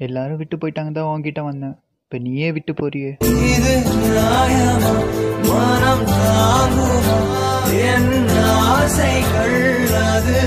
எல்லாரும் விட்டு போயிட்டாங்க தான் உன்கிட்ட வந்தேன். இப்போ நீயே விட்டு போறியே. என் ஆசைகள் அது